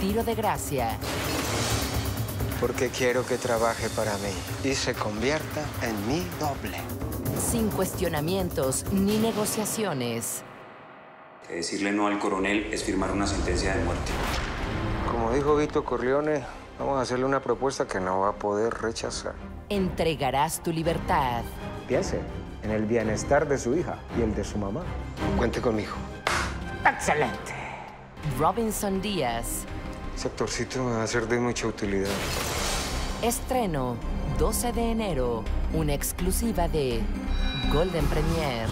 tiro de gracia. Porque quiero que trabaje para mí y se convierta en mi doble. Sin cuestionamientos ni negociaciones. decirle no al coronel es firmar una sentencia de muerte. Como dijo Vito Corleone, vamos a hacerle una propuesta que no va a poder rechazar. Entregarás tu libertad. Piense en el bienestar de su hija y el de su mamá. Cuente conmigo. ¡Excelente! Robinson Díaz. Ese actorcito va a ser de mucha utilidad. Estreno 12 de enero. Una exclusiva de Golden Premier.